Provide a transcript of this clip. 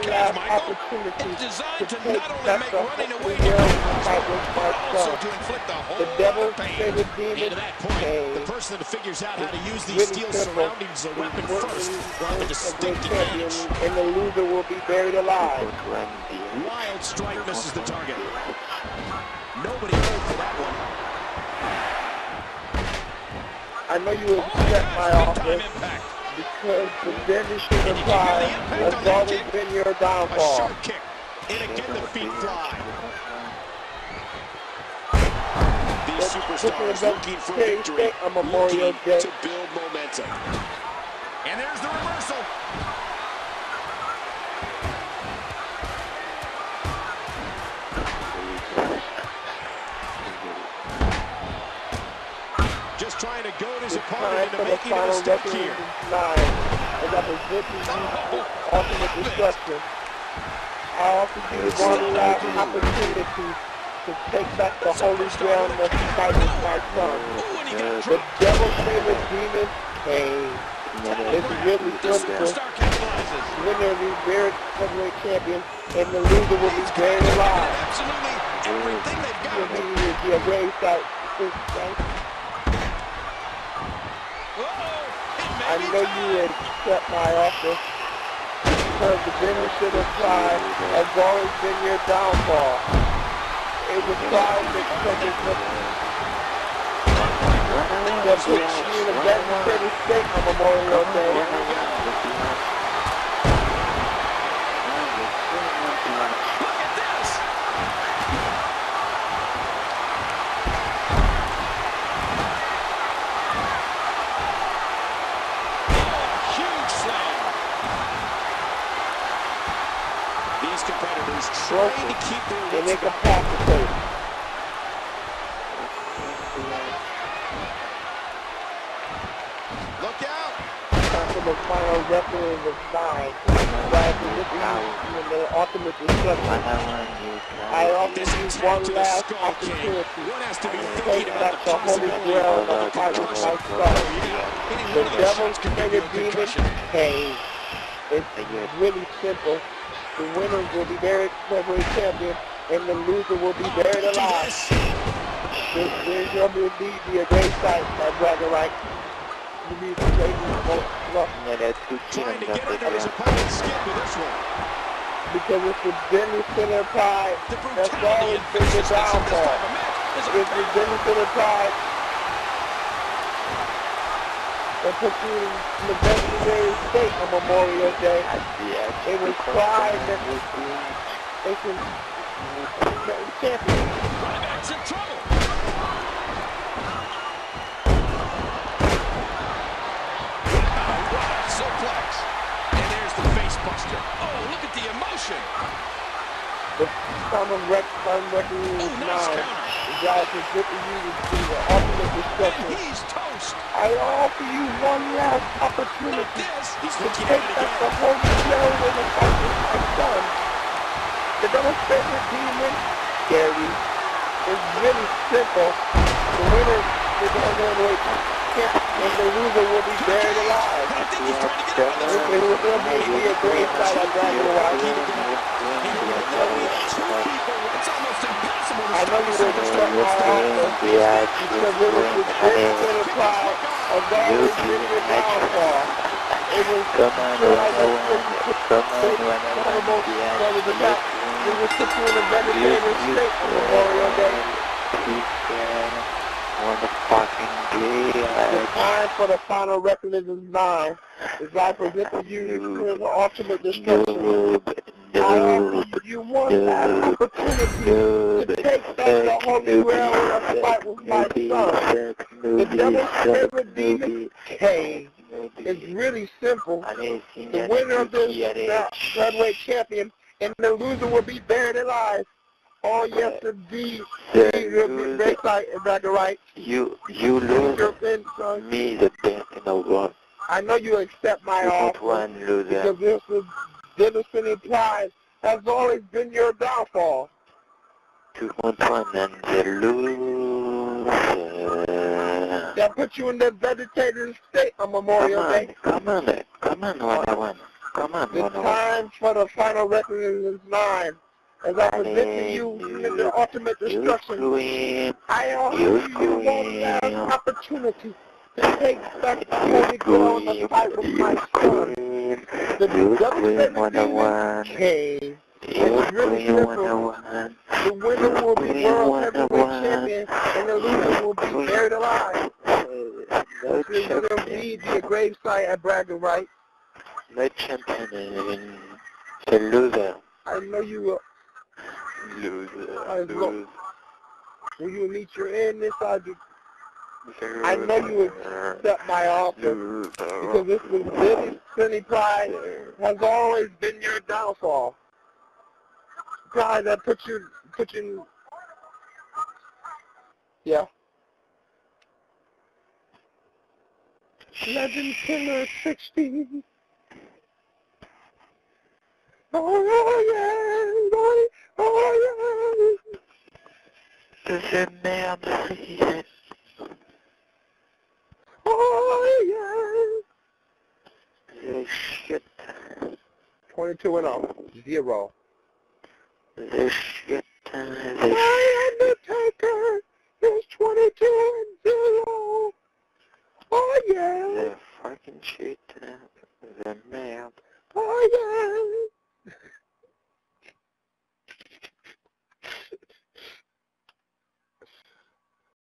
one last opportunity It's designed to to not only make the running away Holy fight with my but also to inflict a whole The of pain. And demon to that point, Kane. the person that figures out how to use these Really steel surroundings as a weapon first will have a distinct advantage. and the loser will be buried alive. Wild strike misses the target. Nobody home for that one. I know you Oh, accept my gosh, offer. Because the dentistry And did you hear supply the has always kick? been your A downfall. sharp kick. And again the feet fly. These superstars looking for victory, on Memorial looking Day. to build momentum. And there's the reversal. Goad his It's opponent into the making a final mistake here. nine. As I present to you ultimate destruction. I offer you one last opportunity to take back the holy ground of the fight with my son. Ooh, and he got The dropped. devil's favorite demon Kane. It's really The simple. superstar capitalizes. winner will be buried heavyweight champion, and the loser will be buried alive. Absolutely everything they've got. You'll be be a grave site. I know you accept my offer because the benefit of pride has always been your downfall. It was pride that took it from that put you in a on Memorial Day. Competitors trying to keep their They make a about pacific. Look out! Time for the final record of nine. Right, this is the ultimate destruction. I offer This you is one to the last Skull King. opportunity. One has to be Take thinking back about the the holy possibility grail of of the fight with concussion. my son. The one of those devil's shots could give you favorite a demon concussion. Kane. It's really simple. The winner will be buried heavyweight champion, and the loser will be buried alive. this. This is your be be a great sight, my brother, right? You need to say this most love Trying to get under his opponent's skin with this one. because it's the Denny Center pride The that's brutality always and been your viciousness of this downfall. type of match is It's the unparalleled. Denny Center pride that put you in the legendary state on Memorial Day. It was pride that they can champion. Ryback's in trouble. Wow, what a suplex. And there's the face buster. Oh, look at the emotion. The final rec final record is Oh, nice nine. counter. Get to you to see the ultimate And destruction. he's toast. I offer you one last opportunity this. He's to looking take back the holy grail in the fight with my son. The favorite demon, Gary, is really simple. The winner is the heavyweight champ, and the loser will be buried alive. I think he's trying to get out of this. it will be a great sight on Dragon Watch. And you know we have two people. It's almost impossible to I know you will superstar. accept my offer because it was the great pride of always been your downfall. It was Come on, feel like one, a one, come on, one, terrible one, brother to back. It was put you in a vegetative state on Memorial Day. Motherfucking The time for the final record is now. As I present to you the ultimate destruction. Noob, I noob, offer you one last opportunity to take back the holy grail of the newbie, fight with my son. The devil's favorite demon Kane. It's really simple. The winner of this heavyweight champion and the loser will be buried alive. Oh yes indeed. The You'll be loser. great sight and back right. You, you lose. Me, the best in the world. I know you accept my You offer one loser. because this is Denison Pride has always been your downfall. Two want one and the loser. That put you in the vegetative state on Come Memorial on, Day. come on, come on, one on one. Come on, The Mono. time for the final reckoning is nine. As I present to you in the ultimate destruction. I offer You one last opportunity to take back the holy ground the fight with You my son. The You double queen demon 101. Kane. Really queen simple. The winner will be world heavyweight 101. champion, and the loser will be buried alive. No is going to be the gravesite at bragging rights. No champion the loser. I know you will. Loser. I look. Loser. When you meet your end inside you, I know you accept my offer because this was Billy Cindy Pride has always been your downfall. Pride that put you, put you, yeah. Legend Killer 60. Oh yeah, merde. oh yeah! The shit. 22 and 0. Zero. The shit. The My Undertaker is 22 and 0. Oh yeah! The fucking shit. The merde. Oh yeah!